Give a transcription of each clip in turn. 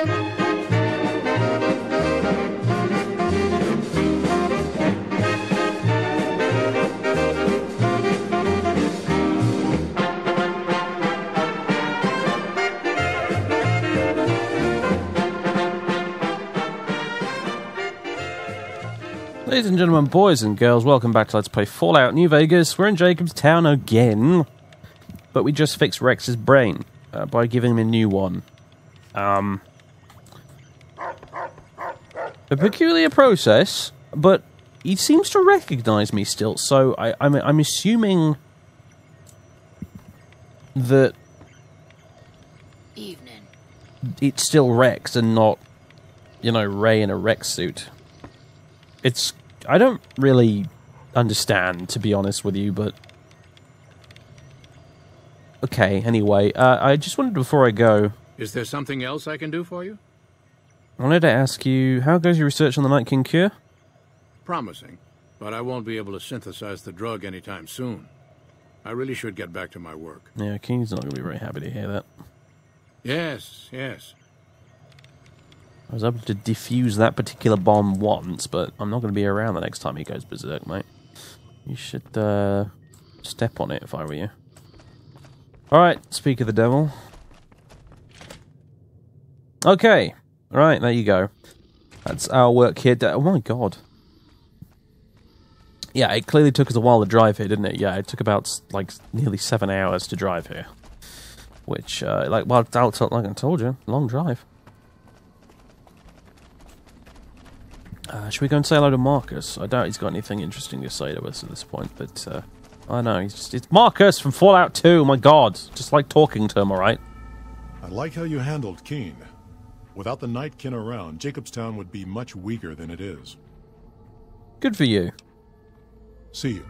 Ladies and gentlemen, boys and girls, welcome back to Let's Play Fallout New Vegas. We're in Jacob's Town again, but we just fixed Rex's brain uh, by giving him a new one. Um, a peculiar process, but he seems to recognize me still, so I, I'm, I'm assuming that Evening. it's still Rex and not, you know, Ray in a Rex suit. It's. I don't really understand, to be honest with you, but. Okay, anyway, uh, I just wanted before I go, Is there something else I can do for you? I wanted to ask you how goes your research on the Nightkin cure? Promising, but I won't be able to synthesize the drug anytime soon. I really should get back to my work. Yeah, Keene's not going to be very happy to hear that. Yes, yes. I was able to defuse that particular bomb once, but I'm not going to be around the next time he goes berserk, mate. You should uh, step on it if I were you. Alright, speak of the devil. Okay, right, there you go. That's our work here. Oh my god. Yeah, it clearly took us a while to drive here, didn't it? Yeah, it took about like nearly seven hours to drive here. Which, uh, like, well, like I told you, long drive. Uh, should we go and say hello to Marcus? I doubt he's got anything interesting to say to us at this point, but uh, I know he's just it's Marcus from Fallout 2. My God, just like talking to him. All right. I like how you handled Keene. Without the Nightkin around, Jacobstown would be much weaker than it is. Good for you. See you.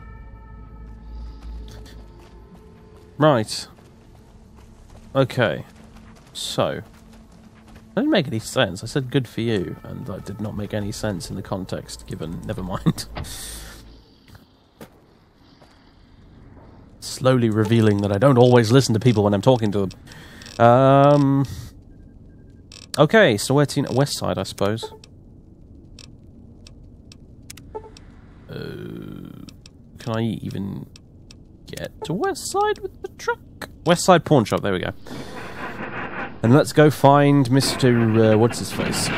Right. Okay. So. That didn't make any sense. I said good for you, and that did not make any sense in the context given. Never mind. Slowly revealing that I don't always listen to people when I'm talking to them. Um. Okay, so where to west side, I suppose. Uh, can I even get to west side with the truck? West side pawn shop. There we go. And let's go find Mr. Uh, what's his face?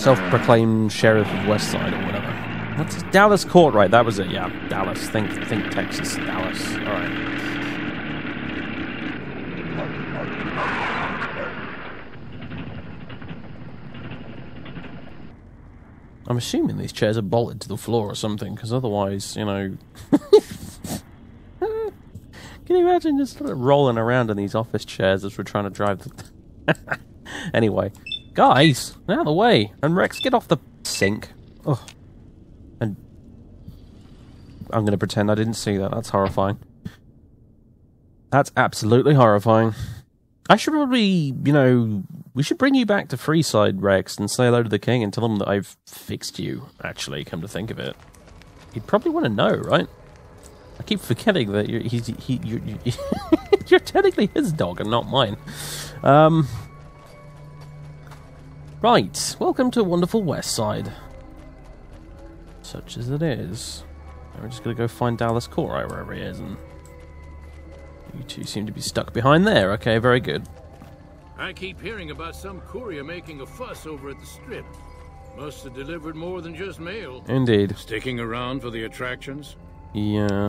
Self-proclaimed sheriff of West Side or whatever. What's his, Dallas Court? Right, that was it. Yeah, Dallas. Think, think Texas, Dallas. All right. I'm assuming these chairs are bolted to the floor or something, because otherwise, you know. Can you imagine just sort of rolling around in these office chairs as we're trying to drive the. anyway, guys, out of the way. And Rex, get off the sink. And. I'm going to pretend I didn't see that. That's horrifying. That's absolutely horrifying. I should probably, you know, we should bring you back to Freeside, Rex, and say hello to the king and tell him that I've fixed you, actually, come to think of it. He'd probably want to know, right? I keep forgetting that you're, he's, he, you're, you're technically his dog and not mine. Um, right, welcome to wonderful West Side. Such as it is. We're just going to go find Dallas Court, right, wherever he is, and you two seem to be stuck behind there. Okay, very good. I keep hearing about some courier making a fuss over at the strip. Must have delivered more than just mail. Indeed. Sticking around for the attractions? Yeah.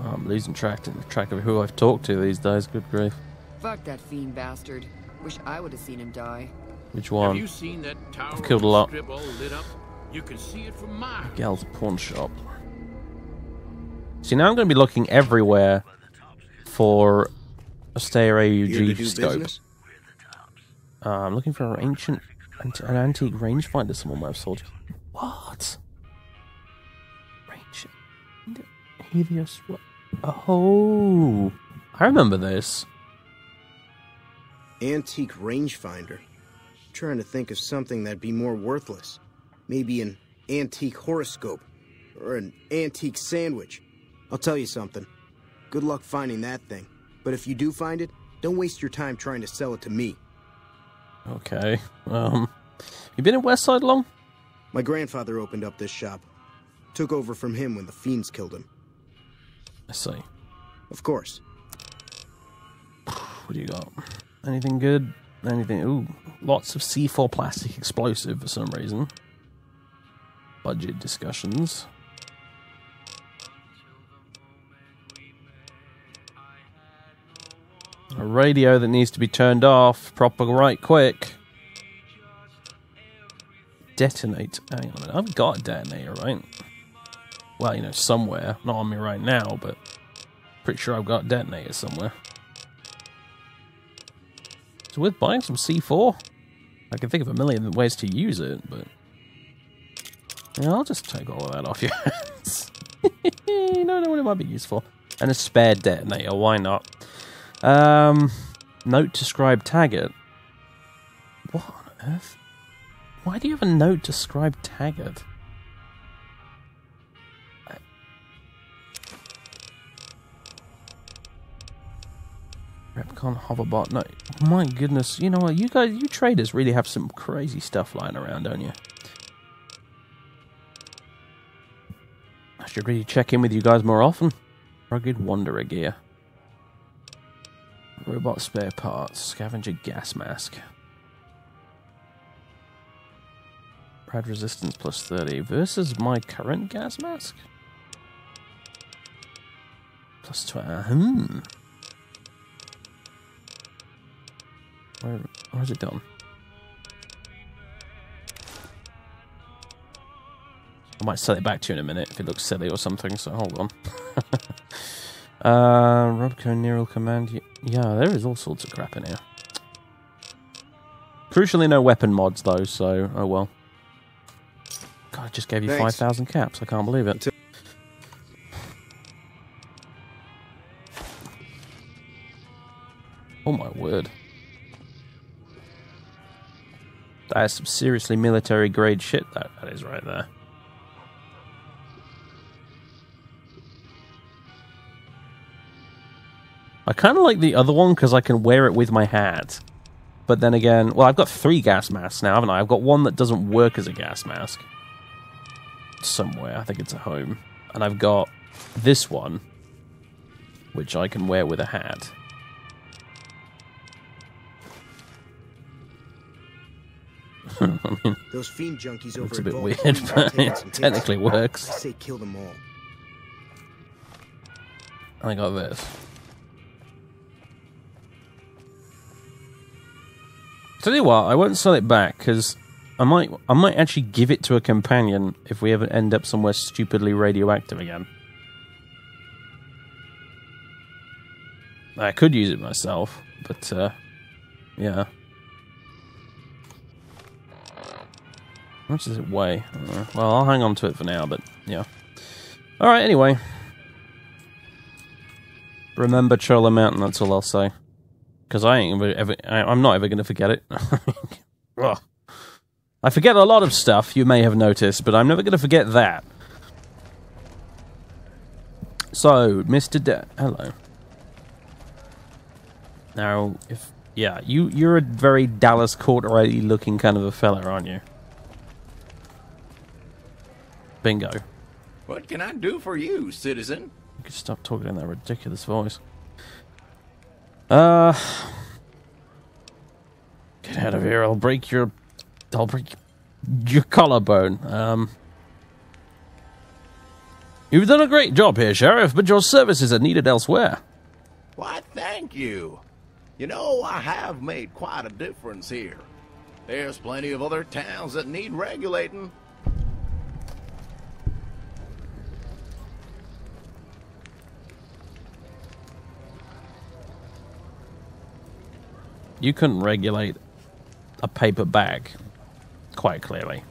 Oh, I'm losing track, track of who I've talked to these days. Good grief. Fuck that fiend bastard. Wish I would have seen him die. Which one? Have one? you seen that tower I've killed a lot. strip all lit up? You can see it from miles. Gal's pawn shop. See, now I'm going to be looking everywhere for a stereo Here to UG scope. Uh, I'm looking for an ancient, an antique rangefinder someone might have sold. What? Range. Helios. What? Oh. I remember this. Antique rangefinder. Trying to think of something that'd be more worthless. Maybe an antique horoscope or an antique sandwich. I'll tell you something. Good luck finding that thing. But if you do find it, Don't waste your time trying to sell it to me. Okay. Um, you been in Westside long? My grandfather opened up this shop. Took over from him when the fiends killed him. I see. Of course. What do you got? Anything good? Anything? Ooh, lots of C4 plastic explosive for some reason. Budget discussions. A radio that needs to be turned off proper right quick. Detonate. Hang on. I've got a detonator, right? Well, you know, somewhere. Not on me right now, but pretty sure I've got a detonator somewhere. So with buying some C4, I can think of a million ways to use it, but yeah, I'll just take all of that off your hands. you don't know what it might be useful. And a spare detonator, why not? Um, note to scribe Taggart. What on earth? Why do you have a note to scribe Taggart? REPCONN hoverbot. No, my goodness. You know what? You guys, you traders really have some crazy stuff lying around, don't you? I should really check in with you guys more often. Rugged Wanderer gear. Robot spare parts. Scavenger gas mask. Pride resistance plus 30 versus my current gas mask? Plus 12. Hmm. Where, where's it done? I might sell it back to you in a minute if it looks silly or something, so hold on. uh, Robco Neural Command. Yeah, there is all sorts of crap in here. Crucially, no weapon mods, though, so oh well. God, I just gave you Thanks. 5,000 caps. I can't believe it. Oh my word. That is some seriously military grade shit, that, that is right there. I kind of like the other one because I can wear it with my hat. But then again, well, I've got three gas masks now, haven't I? I've got one that doesn't work as a gas mask. Somewhere, I think it's at home. And I've got this one, which I can wear with a hat. I mean, Those fiend junkies over Looks a bit weird, but it technically works. I say kill them all. I got this. Tell you what, I won't sell it back because I might, I might actually give it to a companion if we ever end up somewhere stupidly radioactive again. I could use it myself, but uh, yeah. How much does it weigh? Well, I'll hang on to it for now, but yeah. All right. Anyway, remember Chola Mountain. That's all I'll say. Because I ain't ever, I, I'm not ever going to forget it. I forget a lot of stuff. You may have noticed, but I'm never going to forget that. So, Mr. Da- hello. Now, if yeah, you you're a very Dallas Court looking kind of a fella, aren't you? Bingo. What can I do for you, citizen? You could stop talking in that ridiculous voice. Uh, get out of here! I'll break your, I'll break your collarbone. Um, you've done a great job here, sheriff, but your services are needed elsewhere. Why, thank you. You know, I have made quite a difference here. There's plenty of other towns that need regulating. You couldn't regulate a paper bag, quite clearly.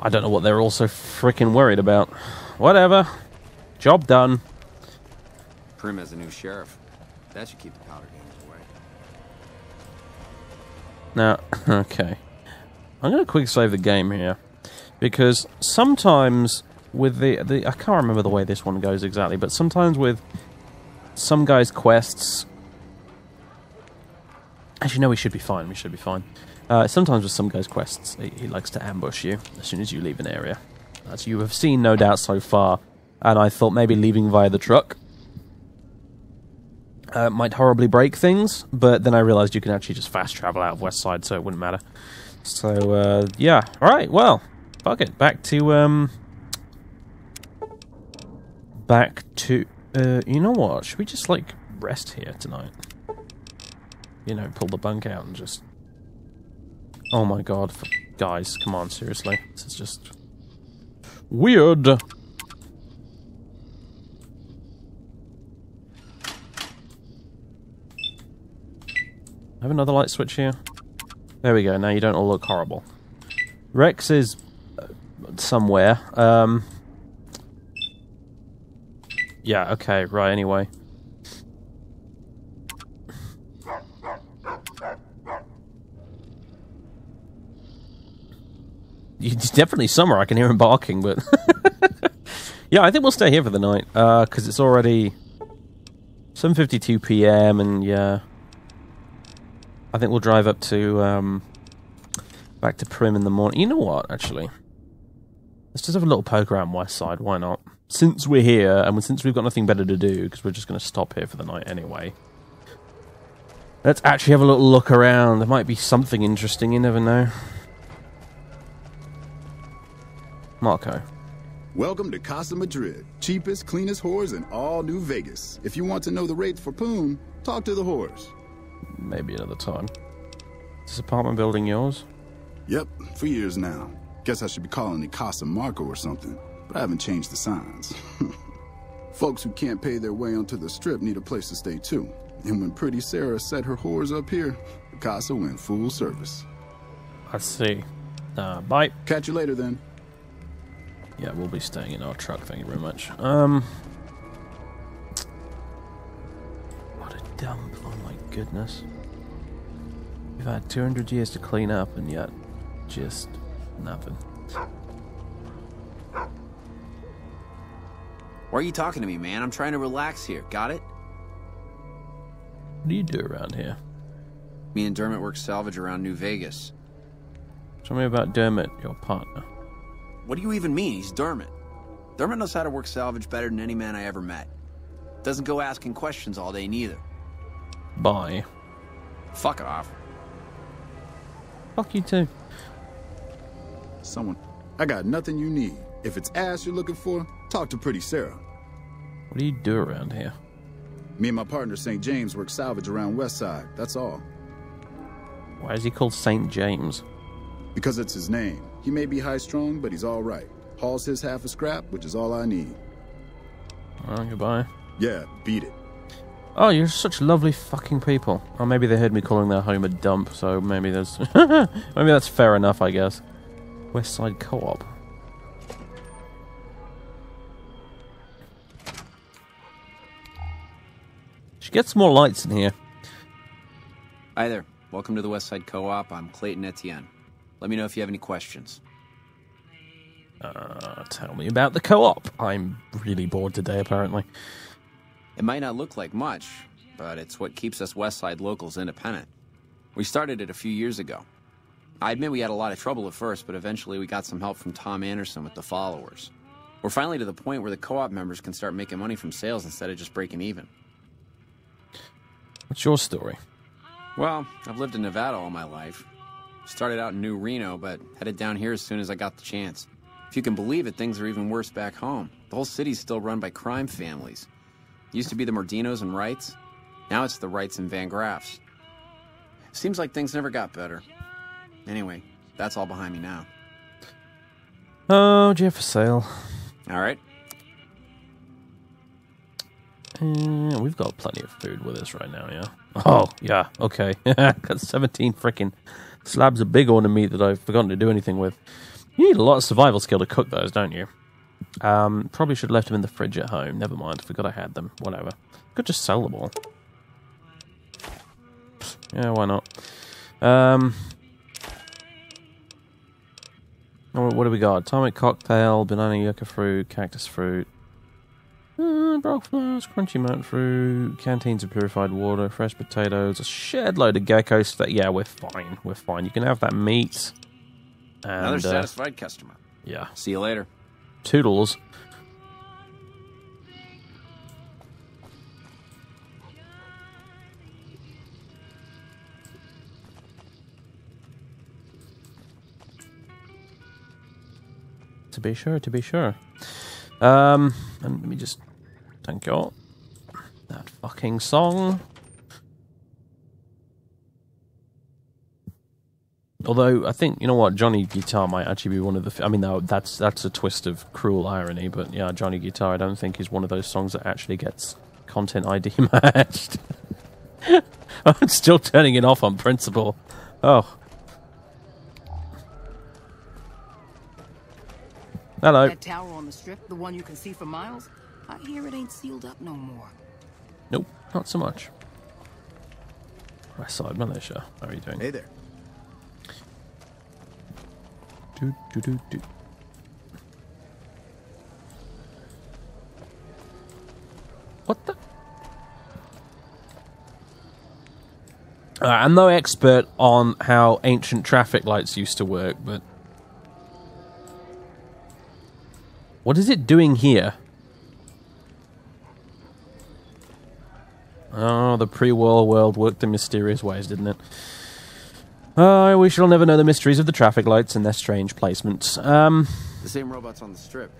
I don't know what they're also freaking worried about. Whatever. Job done. Primm has a new sheriff. That should keep the Powder Gangers away. Now, okay. I'm going to quick save the game here. Because sometimes with the, the... I can't remember the way this one goes exactly, but sometimes with Someguy's quests, Actually, no, we should be fine. We should be fine. Uh, sometimes with Someguy's quests, he, he likes to ambush you as soon as you leave an area. As you have seen, no doubt, so far. And I thought maybe leaving via the truck uh, might horribly break things, but then I realized you can actually just fast travel out of West Side, so it wouldn't matter. So, uh, yeah. Alright, well, fuck it. Back to, um... Back to... Uh, you know what? Should we just, like, rest here tonight? You know, pull the bunk out and just... Oh my god. Guys, come on, seriously. This is just... Weird! I have another light switch here. There we go. Now you don't all look horrible. Rex is uh, somewhere. Um. Yeah. Okay. Right. Anyway. It's definitely summer. I can hear him barking, but yeah, I think we'll stay here for the night because it's already 7:52 p.m. and yeah. I think we'll drive up to um, back to Primm in the morning. You know what? Actually, let's just have a little poke around West Side. Why not? Since we're here and since we've got nothing better to do, because we're just going to stop here for the night anyway. Let's actually have a little look around. There might be something interesting. You never know. Marco. Welcome to Casa Madrid, cheapest, cleanest whores in all New Vegas. If you want to know the rates for Poon, talk to the whores. Maybe another time. Is this apartment building yours? Yep, for years now. Guess I should be calling it Casa Marco or something, but I haven't changed the signs. Folks who can't pay their way onto the strip need a place to stay too. And when Pretty Sarah set her whores up here, the Casa went full service. I see. Uh, bye. Catch you later then. Yeah, we'll be staying in our truck. Thank you very much. Um, what a dump! Oh my goodness. We've had 200 years to clean up, and yet just nothing. Why are you talking to me, man? I'm trying to relax here. Got it? What do you do around here? Me and Dermot work salvage around New Vegas. Tell me about Dermot, your partner. What do you even mean? He's Dermot. Dermot knows how to work salvage better than any man I ever met. Doesn't go asking questions all day neither. Bye. Fuck off. Fuck you too. Someone. I got nothing you need. If it's ass you're looking for, talk to Pretty Sarah. What do you do around here? Me and my partner St. James work salvage around West Side, that's all. Why is he called Saint James? Because it's his name. He may be high strung, but he's alright. Hauls his half a scrap, which is all I need. Oh, goodbye. Yeah, beat it. Oh, you're such lovely fucking people. Oh, maybe they heard me calling their home a dump, so maybe there's maybe that's fair enough, I guess. West Side Co-op. Should get some more lights in here. Hi there. Welcome to the West Side Co-op. I'm Clayton Etienne. Let me know if you have any questions. Uh, tell me about the co-op. I'm really bored today, apparently. It might not look like much, but it's what keeps us West Side locals independent. We started it a few years ago. I admit we had a lot of trouble at first, but eventually we got some help from Tom Anderson with the followers. We're finally to the point where the co-op members can start making money from sales instead of just breaking even. What's your story? Well, I've lived in Nevada all my life. Started out in New Reno, but headed down here as soon as I got the chance. If you can believe it, things are even worse back home. The whole city's still run by crime families. Used to be the Mordinos and Wrights. Now it's the Wrights and Van Graffs. Seems like things never got better. Anyway, that's all behind me now. Oh, do you have for sale? All right. Uh, we've got plenty of food with us right now, yeah? Oh, yeah, okay. got 17 freaking slabs of Bighorner meat that I've forgotten to do anything with. You need a lot of survival skill to cook those, don't you? Um, probably should have left them in the fridge at home. Never mind, forgot I had them. Whatever. Could just sell them all. Yeah, why not? Um, what do we got? Atomic cocktail, banana yucca fruit, cactus fruit. Uh, broth crunchy mount fruit, canteens of purified water, fresh potatoes, a shed load of geckos. That yeah, we're fine. We're fine. You can have that meat. And, Another uh, satisfied customer. yeah, See you later. toodles. To be sure, to be sure. Um, and let me just thank you. That fucking song. Although I think you know what, Johnny Guitar might actually be one of the. I mean, that's that's a twist of cruel irony, but yeah, Johnny Guitar, I don't think is one of those songs that actually gets content ID matched. I'm still turning it off on principle. Oh, hello. That tower on the strip, the one you can see for miles, I hear it ain't sealed up no more. Nope, not so much. West Side Militia. How are you doing? Hey there. Do, do, do, do. What the? Uh, I'm no expert on how ancient traffic lights used to work, but. What is it doing here? Oh, the pre war world worked in mysterious ways, didn't it? Oh, we shall never know the mysteries of the traffic lights and their strange placements. Um, The same robots on the strip.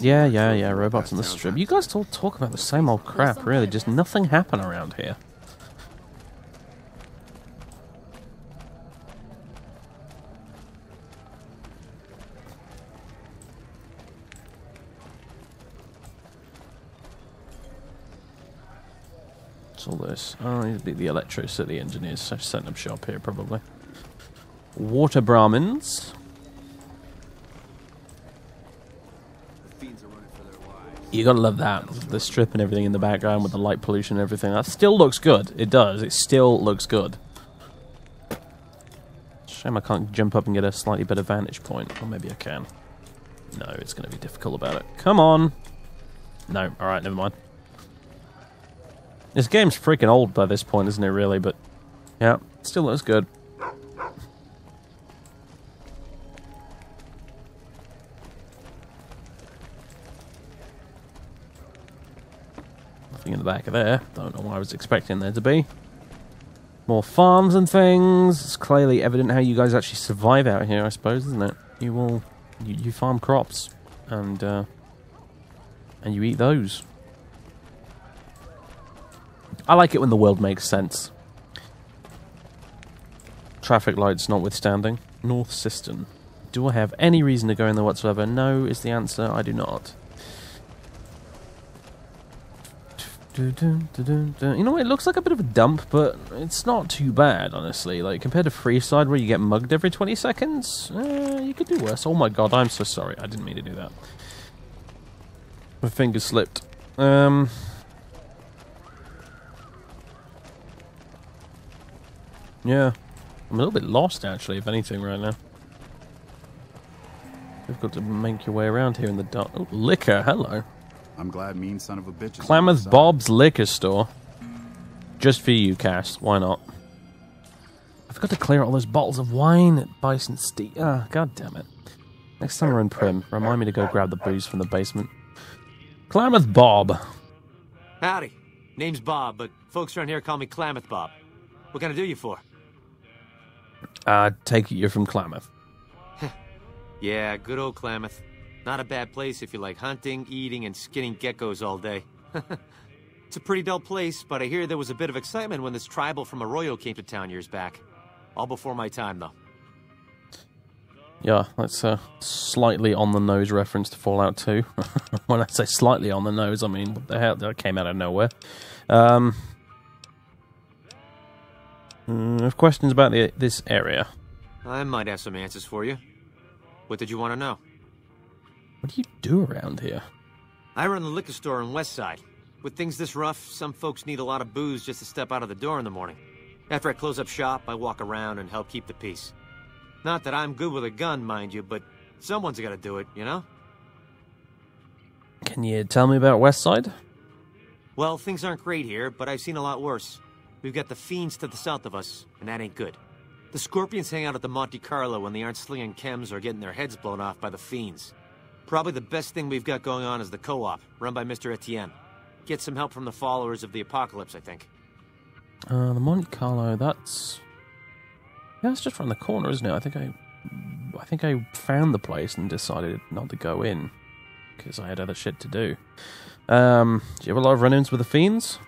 Yeah, yeah, yeah, robots on the strip. You guys all talk about the same old crap, really. Just nothing happen around here. What's all this? Oh, it'd be the electricity engineers setting up shop here, probably. Water Brahmins. You gotta love that. The strip and everything in the background with the light pollution and everything. That still looks good. It does. It still looks good. Shame I can't jump up and get a slightly better vantage point. Or maybe I can. No, it's gonna be difficult about it. Come on! No, alright, never mind. This game's freaking old by this point, isn't it, really? But, yeah, still looks good. Nothing in the back of there. Don't know what I was expecting there to be. More farms and things. It's clearly evident how you guys actually survive out here, I suppose, isn't it? You all you, you farm crops and uh, and you eat those. I like it when the world makes sense. Traffic lights notwithstanding. North Cistern. Do I have any reason to go in there whatsoever? No is the answer. I do not. You know, it looks like a bit of a dump, but it's not too bad, honestly. Like, compared to Freeside, where you get mugged every 20 seconds, uh, you could do worse. Oh my god, I'm so sorry. I didn't mean to do that. My finger slipped. Um... Yeah. I'm a little bit lost, actually, if anything, right now. You've got to make your way around here in the dark. Oh, liquor, hello. I'm glad mean son of a bitch is Klamath. Bob's Liquor Store. Just for you, Cass. Why not? I forgot to clear all those bottles of wine at Bison Steve. Ah, god damn it. Next time we're in Primm, remind me to go grab the booze from the basement. Klamath Bob. Howdy. Name's Bob, but folks around here call me Klamath Bob. What can I do you for? Uh, take it you're from Klamath. Yeah, good old Klamath. Not a bad place if you like hunting, eating, and skinning geckos all day. it's a pretty dull place, but I hear there was a bit of excitement when this tribal from Arroyo came to town years back. All before my time, though. Yeah, that's a slightly on the nose reference to Fallout 2. when I say slightly on the nose, I mean, what the hell? That came out of nowhere. Um, mm, I have questions about the, this area. I might have some answers for you. What did you want to know? What do you do around here? I run the liquor store on West Side. With things this rough, some folks need a lot of booze just to step out of the door in the morning. After I close up shop, I walk around and help keep the peace. Not that I'm good with a gun, mind you, but someone's got to do it, you know? Can you tell me about West Side? Well, things aren't great here, but I've seen a lot worse. We've got the Fiends to the south of us, and that ain't good. The Scorpions hang out at the Monte Carlo when they aren't slinging chems or getting their heads blown off by the Fiends. Probably the best thing we've got going on is the co-op, run by Mr. Etienne. Get some help from the followers of the Apocalypse, I think. Uh, the Monte Carlo. That's yeah, it's just around the corner, isn't it? I think I, I think I found the place and decided not to go in because I had other shit to do. Um, do you have a lot of run-ins with the fiends?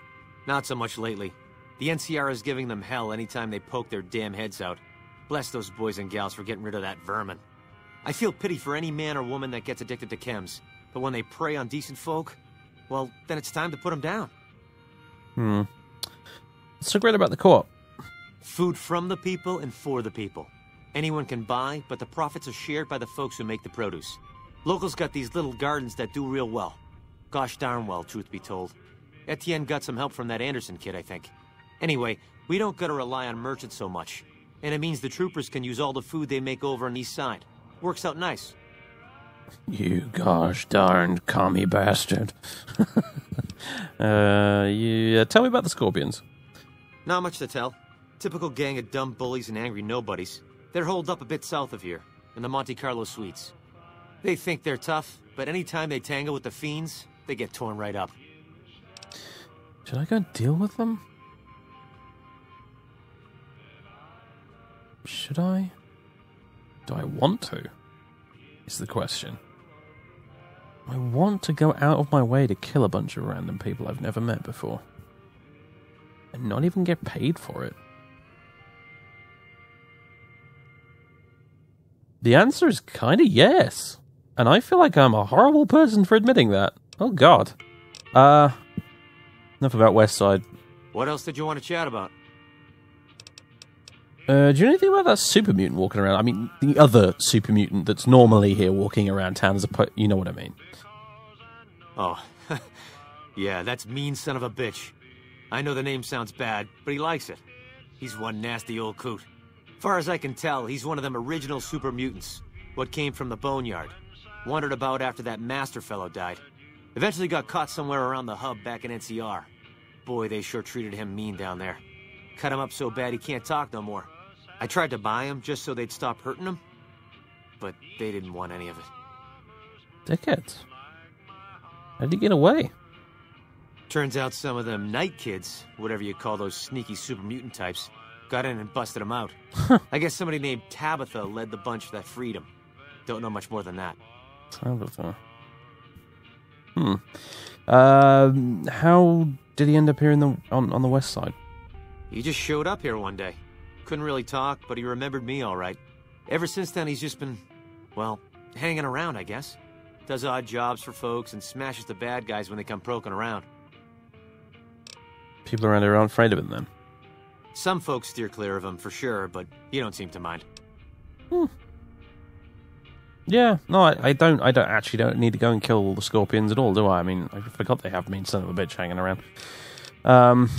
Not so much lately. The NCR is giving them hell anytime they poke their damn heads out. Bless those boys and gals for getting rid of that vermin. I feel pity for any man or woman that gets addicted to chems, but when they prey on decent folk, well, then it's time to put them down. Hmm. What's so great about the co-op? Food from the people and for the people. Anyone can buy, but the profits are shared by the folks who make the produce. Locals got these little gardens that do real well. Gosh darn well, truth be told. Etienne got some help from that Anderson kid, I think. Anyway, we don't gotta rely on merchants so much. And it means the troopers can use all the food they make over on the east side. Works out nice. You gosh darned commie bastard. uh, yeah, tell me about the Scorpions. Not much to tell. Typical gang of dumb bullies and angry nobodies. They're holed up a bit south of here, in the Monte Carlo suites. They think they're tough, but anytime they tangle with the fiends, they get torn right up. Should I go deal with them? Should I? Do I want to? Is the question. I want to go out of my way to kill a bunch of random people I've never met before. And not even get paid for it. The answer is kind of yes. And I feel like I'm a horrible person for admitting that. Oh god. Uh enough about West Side. What else did you want to chat about? Uh, do you know anything about that super mutant walking around? I mean, the other super mutant that's normally here walking around town as a po- you know what I mean. Oh, yeah, that's mean son of a bitch. I know the name sounds bad, but he likes it. He's one nasty old coot. Far as I can tell, he's one of them original super mutants. What came from the boneyard. Wandered about after that master fellow died. Eventually got caught somewhere around the hub back in NCR. Boy, they sure treated him mean down there. Cut him up so bad he can't talk no more. I tried to buy them just so they'd stop hurting them, but they didn't want any of it. Dickheads. How'd he get away? Turns out some of them Nightkin, whatever you call those sneaky super mutant types, got in and busted them out. I guess somebody named Tabitha led the bunch that freed him. Don't know much more than that. Tabitha. Hmm. Um, how did he end up here in the on, on the west side? He just showed up here one day. Couldn't really talk, but he remembered me all right. Ever since then, he's just been, well, hanging around, I guess. Does odd jobs for folks and smashes the bad guys when they come poking around. People around here aren't afraid of him then. Some folks steer clear of him for sure, but you don't seem to mind. Hmm. Yeah, no, I, I don't. I don't actually don't need to go and kill all the scorpions at all, do I? I mean, I forgot they have mean son of a bitch hanging around. Um,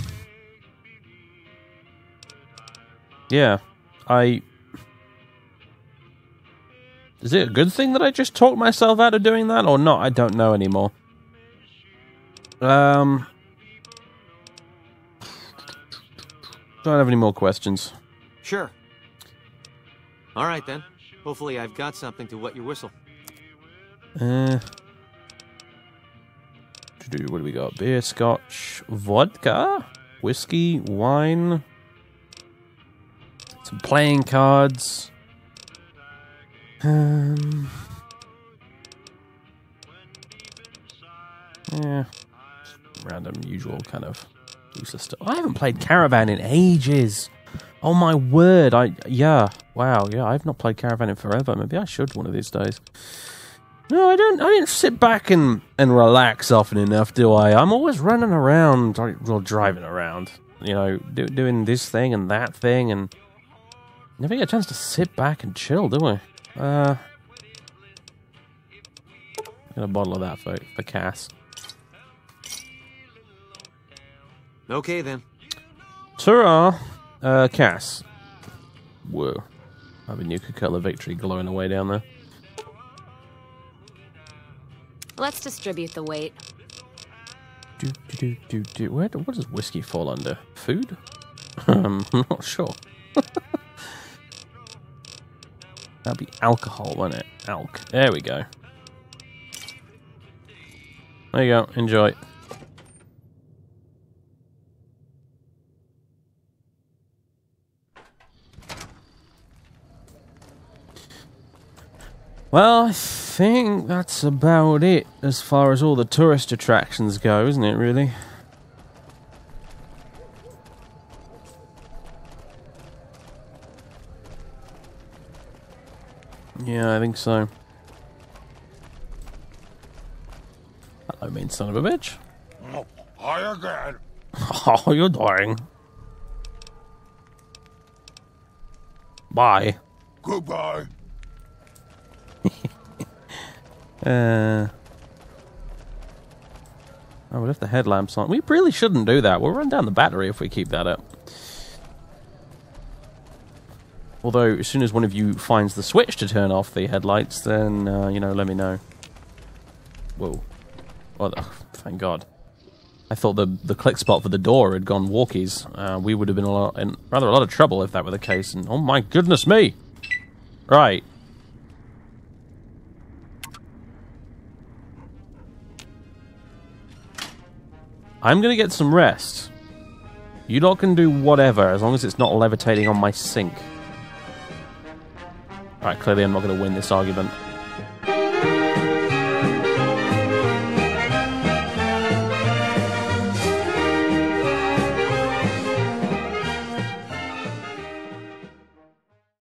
yeah, I. Is it a good thing that I just talked myself out of doing that, or not? I don't know anymore. Um, don't have any more questions. Sure. All right then. Hopefully, I've got something to wet your whistle. Uh, what do we got? Beer, scotch, vodka, whiskey, wine, some playing cards. Um, yeah, random, usual kind of useless stuff. I haven't played Caravan in ages. Oh my word! I yeah, wow, yeah. I've not played Caravan in forever. Maybe I should one of these days. No, I don't. I don't sit back and, and relax often enough, do I? I'm always running around, well, driving around. You know, do, doing this thing and that thing, and never get a chance to sit back and chill, do we? Uh, get a bottle of that for for Cass. Okay then. Ta uh, Cass. Whoa, I have a Nuka Cola victory glowing away down there. Let's distribute the weight. Do, do, do, do, do. Where, what does whiskey fall under? Food? um, I'm not sure. That'd be alcohol, wouldn't it? Alk. There we go. There you go. Enjoy. Well, I think that's about it as far as all the tourist attractions go, isn't it, really? Yeah, I think so. Hello, mean son of a bitch. Hi again. Oh, you're dying. Bye. Goodbye. Uh. Oh, we left the headlamps on. We really shouldn't do that. We'll run down the battery if we keep that up. Although, as soon as one of you finds the switch to turn off the headlights, then, uh, you know, let me know. Whoa. Well, oh, thank God. I thought the the click spot for the door had gone walkies. Uh, we would have been a lot, in rather a lot of trouble if that were the case. And oh my goodness me! Right. I'm gonna get some rest. You lot can do whatever, as long as it's not levitating on my sink. Alright, clearly I'm not gonna win this argument.